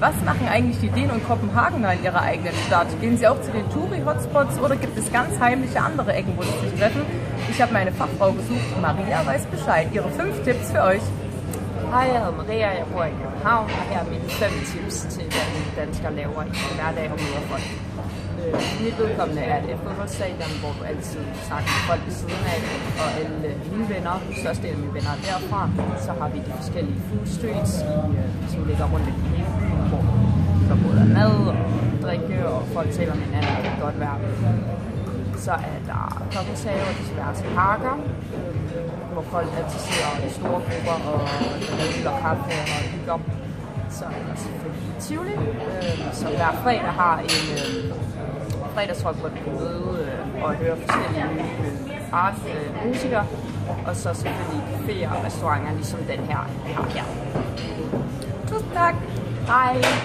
Was machen eigentlich die Dänen und Kopenhagener in ihrer eigenen Stadt? Gehen sie auch zu den Touri-Hotspots oder gibt es ganz heimliche andere Ecken, wo sie sich treffen? Ich habe meine Fachfrau gesucht. Maria weiß Bescheid. Ihre fünf Tipps für euch. Hej, jeg hedder Maria, jeg bor i København, og her er mine fem tips til, hvad en dansker laver i sin hverdag og møder folk. Øh, mit vedkommende er et fodboldstadion, hvor du altid snakker med folk ved siden af, og alle mine venner, størstedelen af mine venner er derfra, så har vi de forskellige food streets, i, som ligger rundt i hele byen, mad og drikke, og folk taler med hinanden, og det kan godt være. Så er der kokkesager og diverse parker, hvor folk altid sidder i store grupper og drikker kaffe og hygger. Så er der selvfølgelig Tivoli, øh, som hver fredag har en øh, fredagsrock, hvor du kan møde øh, og høre forskellige øh, art øh, musikere. Og så selvfølgelig caféer og restauranter, ligesom den her, vi har her. Tusind tak. Hej!